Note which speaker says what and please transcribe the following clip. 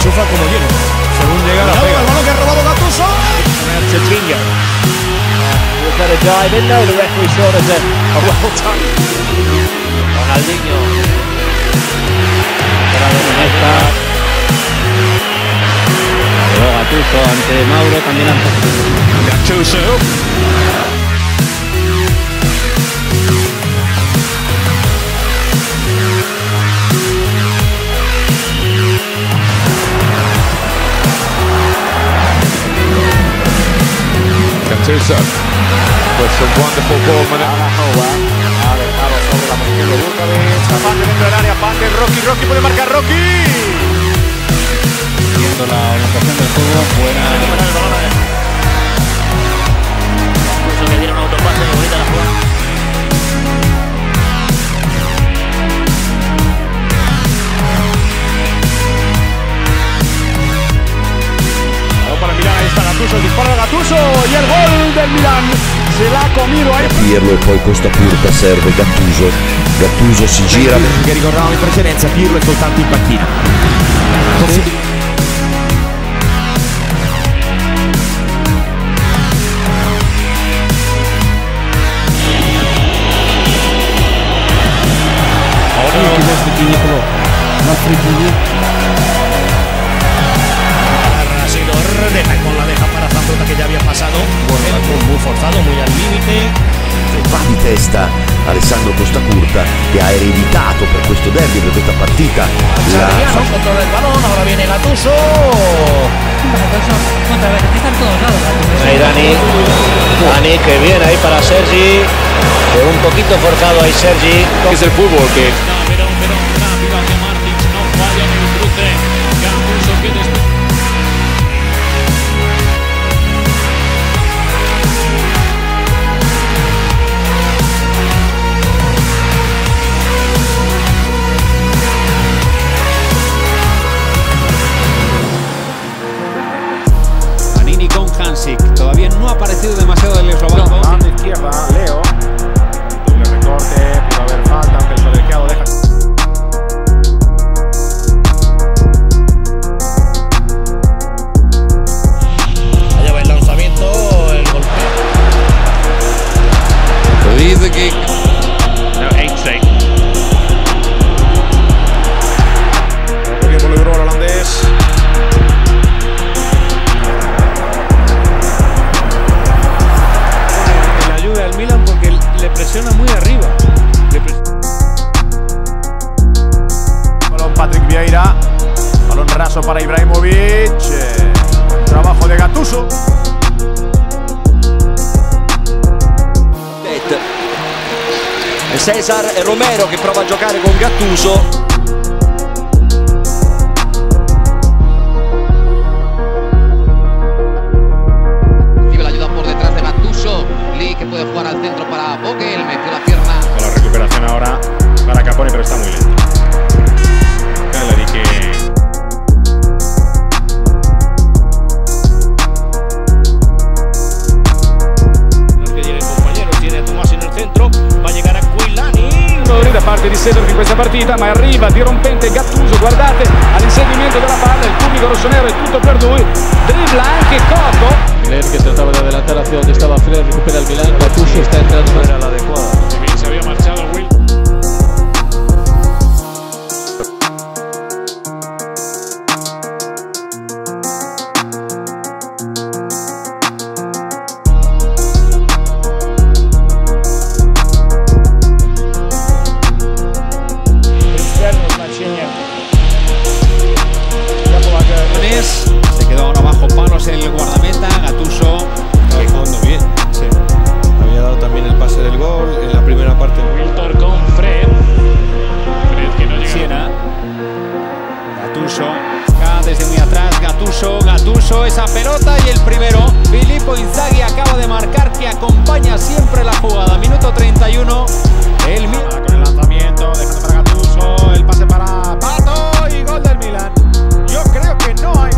Speaker 1: Según llega la pega.
Speaker 2: el balón que ha robado Gattuso.
Speaker 3: Coutinho. We've got a dive in now. The referee showed us a, a well done. Ronaldinho. Iniesta.
Speaker 1: Luego Gattuso ante Mauro también ante.
Speaker 2: Gattuso.
Speaker 4: Gattuso with some wonderful ball
Speaker 2: dentro del área. Rocky. Rocky puede marcar Rocky.
Speaker 1: Viendo la orientación del juego, buena.
Speaker 2: Recuperar el balón.
Speaker 3: Incluso que dieron un autopase y ahorita la jugada.
Speaker 2: Milán. Se la comido ahí.
Speaker 5: Pirlo e poi Costa Curta serve Gattuso Gattuso si gira
Speaker 6: che ricordavamo in precedenza, Pirlo è soltanto in panchina.
Speaker 2: Muy, muy forzado, muy al límite.
Speaker 5: va di testa Alessandro Costa Curta che ha ereditato per questo derby, per questa partita la
Speaker 2: controla el balón. Ahora viene Gattuso.
Speaker 3: Ahí Dani. Dani que viene ahí para Sergi. Que un poquito forzado ahí Sergi.
Speaker 4: Es el fútbol que
Speaker 7: Verón, Verón rápido hacia Martins, no falla en el cruce. Gattuso que después
Speaker 2: Raso para Ibrahimovic. Trabajo de Gattuso.
Speaker 6: Cesar Romero che prova a giocare con Gattuso.
Speaker 2: Questa partita, ma arriva dirompente Gattuso, guardate all'inseguimento della palla, il pubblico rossonero è tutto per lui, dribbla anche Coco.
Speaker 1: Gatuso. Desde muy atrás. Gatuso. Gatuso. Esa pelota y el primero. Filippo Inzaghi acaba de marcar que acompaña siempre la jugada. Minuto 31. El Milan.
Speaker 2: Con el lanzamiento, dejando para Gattuso, el pase para Pato y gol del Milan. Yo creo que no hay